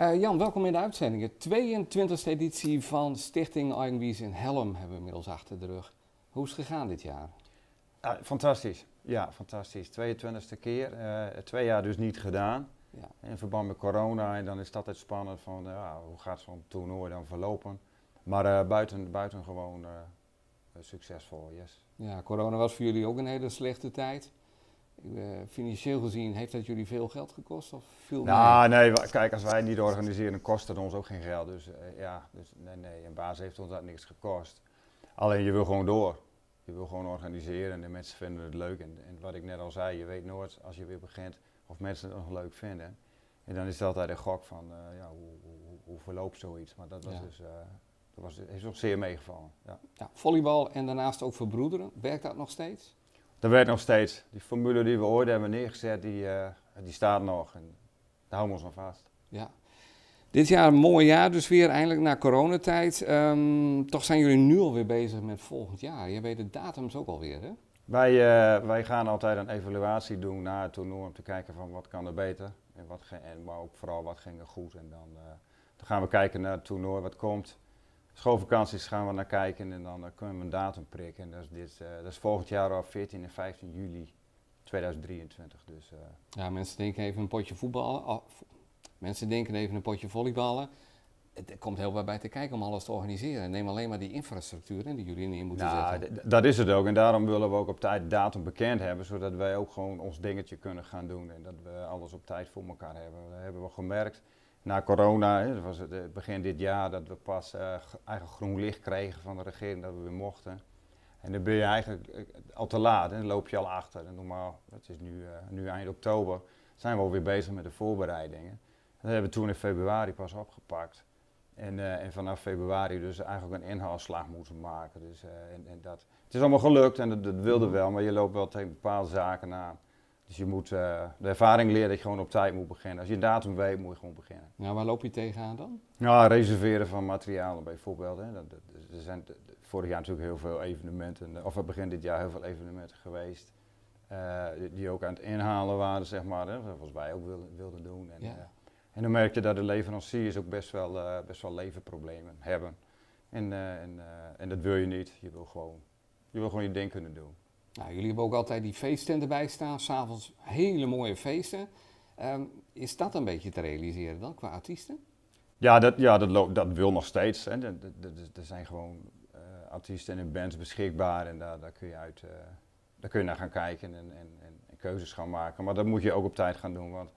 Uh, Jan, welkom in de uitzending. De 22e editie van Stichting Eigenwies in Helm hebben we inmiddels achter de rug. Hoe is het gegaan dit jaar? Ah, fantastisch. Ja, fantastisch. 22e keer. Uh, twee jaar dus niet gedaan. Ja. In verband met corona. En dan is dat altijd spannend van ja, hoe gaat zo'n toernooi dan verlopen. Maar uh, buiten, buiten gewoon succesvol, yes. Ja, corona was voor jullie ook een hele slechte tijd. Uh, financieel gezien, heeft dat jullie veel geld gekost? Of veel nou, nee, kijk, als wij het niet organiseren, kost het ons ook geen geld. Dus uh, ja, dus nee, nee, een baas heeft ons dat niks gekost. Alleen je wil gewoon door. Je wil gewoon organiseren en de mensen vinden het leuk. En, en, wat ik net al zei, je weet nooit als je weer begint of mensen het nog leuk vinden. En dan is het altijd een gok van, uh, ja, hoe, hoe, hoe, verloopt zoiets? Maar dat was ja. dus, dat was, is ook zeer meegevallen. Ja. ja. volleybal en daarnaast ook voor broederen, werkt dat nog steeds? Dat werkt nog steeds. Die formule die we ooit hebben neergezet, die, uh, die staat nog. En daar houden we ons aan vast. Ja. Dit jaar een mooi jaar, dus weer eindelijk na coronatijd. Um, toch zijn jullie nu alweer bezig met volgend jaar. Je weet de datums ook alweer, hè? Wij, uh, wij gaan altijd een evaluatie doen na het toernooi om te kijken van wat kan er beter. En wat en, maar ook vooral wat ging er goed. En dan, uh, dan gaan we kijken naar het toernooi, wat komt schoolvakanties gaan we naar kijken en dan kunnen we een datum prikken. En dat is, dit, uh, dat is volgend jaar op 14 en 15 juli 2023. Dus, uh, ja, mensen denken even een potje voetballen. Oh, mensen denken even een potje volleyballen. Er komt heel wat bij te kijken om alles te organiseren. Neem alleen maar die infrastructuur die jullie in moeten nou, zetten. Dat is het ook. En daarom willen we ook op tijd datum bekend hebben. Zodat wij ook gewoon ons dingetje kunnen gaan doen. En dat we alles op tijd voor elkaar hebben. Dat hebben we gemerkt na corona, hè, dat was het eh, begin dit jaar, dat we pas uh, eigenlijk groen licht kregen van de regering dat we weer mochten. En dan ben je eigenlijk uh, al te laat, hè, dan loop je al achter. En normaal, het is nu, uh, nu eind oktober, zijn we alweer bezig met de voorbereidingen. dat hebben we toen in februari pas opgepakt. En, en vanaf februari dus eigenlijk een inhaalslag moeten maken. Dus, en, en dat, het is allemaal gelukt en dat, dat wilde mhm. wel, maar je loopt wel tegen bepaalde zaken aan. Dus je moet, uh, de ervaring leren dat je gewoon op tijd moet beginnen. Als je een datum weet, moet je gewoon beginnen. Nou, waar loop je tegenaan dan? Nou, reserveren van materialen bijvoorbeeld. Hè. Dat, dat, er zijn vorig jaar natuurlijk heel veel evenementen, of het begin dit jaar heel veel evenementen geweest. Uh, die, ook aan het inhalen waren, zeg maar. Hè, zoals wij ook wilden, wilden doen. En, ja. uh, en dan merk je dat de leveranciers ook best wel, best wel leverproblemen hebben. En, en, en dat wil je niet. Je wil gewoon je, wil gewoon je ding kunnen doen. Nou, jullie hebben ook altijd die feesttent erbij staan, s'avonds hele mooie feesten. Um, is dat een beetje te realiseren dan qua artiesten? Ja, dat, ja, dat, dat wil nog steeds. Er, zijn gewoon uh, artiesten en bands beschikbaar en daar, daar, kun je uit, uh, daar kun je naar gaan kijken en, en, en, keuzes gaan maken. Maar dat moet je ook op tijd gaan doen, want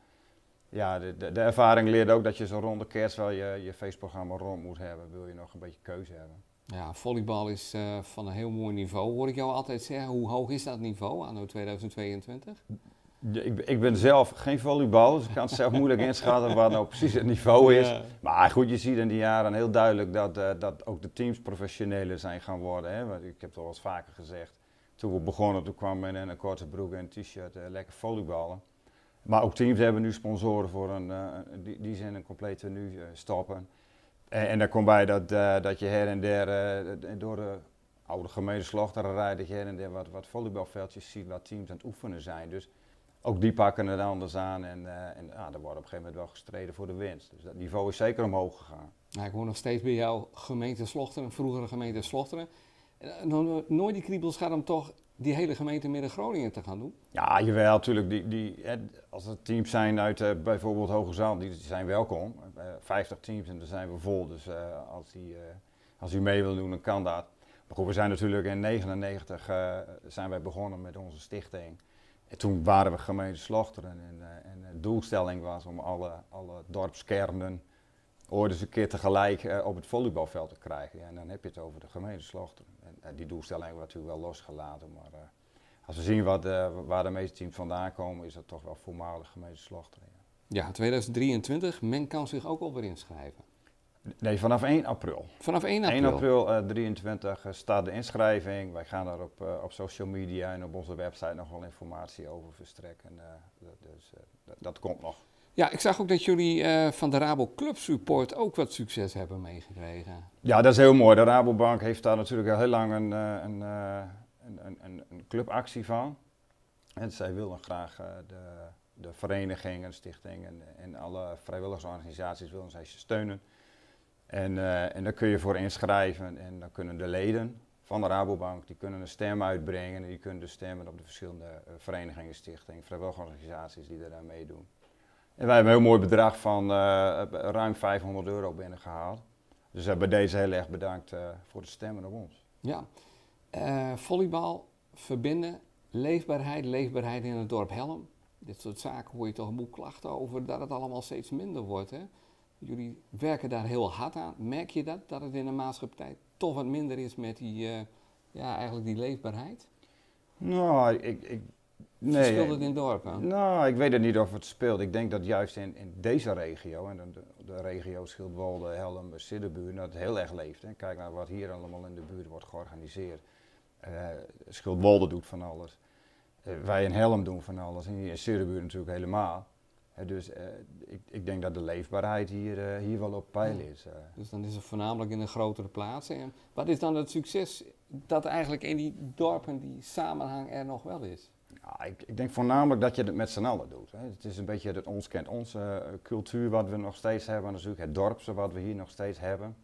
ja, de, de, de ervaring leert ook dat je zo rond de kerst wel je, je feestprogramma rond moet hebben, wil je nog een beetje keuze hebben. Ja, volleybal is uh, van een heel mooi niveau. Hoor ik jou altijd zeggen, hoe hoog is dat niveau anno 2022? Ik, ik ben zelf geen volleybal, dus ik kan het zelf moeilijk inschatten wat nou precies het niveau is. Maar goed, je ziet in die jaren heel duidelijk dat, uh, dat ook de teams professioneler zijn gaan worden. Hè? Want ik heb het al eens vaker gezegd. Toen we begonnen, toen kwam men in een korte broek en een t-shirt uh, lekker volleyballen. Maar ook teams hebben nu sponsoren voor een, die, die zijn een complete nu stoppen. En, en daar komt bij dat, uh, dat je her en der door de oude gemeente rijdt, dat je her en der wat, wat volleybalveldjes ziet waar teams aan het oefenen zijn. Dus ook die pakken het anders aan en, uh, en ah, er wordt op een gegeven moment wel gestreden voor de winst. Dus dat niveau is zeker omhoog gegaan. Nou, ik hoor nog steeds bij jou gemeente Slochteren, vroegere gemeente Slochteren. Nooit die kriebels gaat hem toch die hele gemeente Midden-Groningen te gaan doen? Ja, jawel, natuurlijk. Die, die, als er teams zijn uit uh, bijvoorbeeld Zaal, die, zijn welkom. Uh, eh, 50 teams en dan zijn we vol. Dus uh, als, die, als u mee wil doen, dan kan dat. Maar goed, we zijn natuurlijk in 1999 zijn wij begonnen met onze stichting. En toen waren we gemeente Slochteren. En, en de doelstelling was om alle, alle dorpskernen ooit eens een keer tegelijk op het volleybalveld te krijgen. Ja, en dan heb je het over de gemeente Slochteren. En, die doelstelling hebben we natuurlijk wel losgelaten. Maar uh, als we zien wat, uh, waar de meeste teams vandaan komen, is dat toch wel voormalig gemeente Slochteren. Ja. ja, 2023, men kan zich ook alweer inschrijven. Nee, vanaf 1 april. Vanaf 1 april? 1 april uh, 23 staat de inschrijving. Wij gaan daar op, uh, op social media en op onze website nog wel informatie over verstrekken. Dus dat komt nog. Ja, ik zag ook dat jullie uh, van de Rabo Club Support ook wat succes hebben meegekregen. Ja, dat is heel mooi. De Rabobank heeft daar natuurlijk al heel lang een, uh, een, een, een, een, clubactie van. En zij willen graag de, de verenigingen, stichtingen en alle vrijwilligersorganisaties willen zij steunen. En, en daar kun je voor inschrijven en dan kunnen de leden van de Rabobank, die kunnen een stem uitbrengen en die kunnen dus stemmen op de verschillende verenigingen, stichtingen, vrijwilligersorganisaties die daar meedoen. En wij hebben een heel mooi bedrag van uh, ruim 500 euro binnengehaald. Dus bij deze heel erg bedankt voor het stemmen op ons. Ja, volleybal, verbinden, leefbaarheid, leefbaarheid in het dorp Helm. Dit soort zaken hoor je toch een boel klachten over dat het allemaal steeds minder wordt. Hè? Jullie werken daar heel hard aan. Merk je dat, dat het in de maatschappij toch wat minder is met die, uh, ja, eigenlijk die leefbaarheid? Nou, ik... ik nee, speelt het in het dorp aan? Nou, ik weet het niet of het speelt. Ik denk dat juist in, in deze regio, en de, de regio Schildwolde, Helm, Sidderbuur, dat het heel erg leeft. Hè. Kijk naar wat hier allemaal in de buurt wordt georganiseerd. Uh, Schildwolde doet van alles. Uh, wij in Helm doen van alles. En hier in Sidderbuur natuurlijk helemaal dus uh, ik, ik, denk dat de leefbaarheid hier, hier wel op peil is. Dus dan is het voornamelijk in een grotere plaatsen. En wat is dan het succes dat eigenlijk in die dorpen die samenhang er nog wel is? Ja, ik, ik, denk voornamelijk dat je het met z'n allen doet. Hè. Het is een beetje het ons kent onze cultuur wat we nog steeds hebben. Natuurlijk het dorpse wat we hier nog steeds hebben.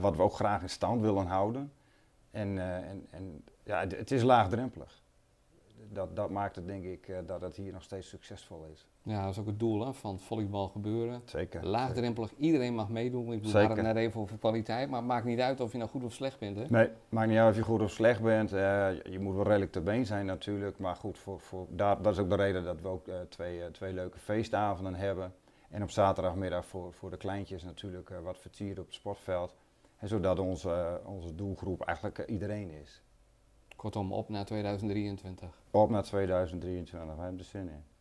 wat we ook graag in stand willen houden. En, en, en ja, het is laagdrempelig dat, dat maakt het denk ik dat het hier nog steeds succesvol is. Ja, dat is ook het doel hè, van volleybal gebeuren. Zeker. Laagdrempelig, iedereen mag meedoen. Ik bedoel, het net even over kwaliteit, maar het maakt niet uit of je nou goed of slecht bent. Hè? Nee, maakt niet uit of je goed of slecht bent. Uh, je moet wel redelijk te been zijn natuurlijk. Maar goed, voor, voor, daar, dat is ook de reden dat we ook uh, twee, uh, twee leuke feestavonden hebben. En op zaterdagmiddag voor, voor de kleintjes natuurlijk wat vertieren op het sportveld. En zodat onze, onze doelgroep eigenlijk iedereen is. Kortom, op naar 2023. Op naar 2023, we hebben er zin in.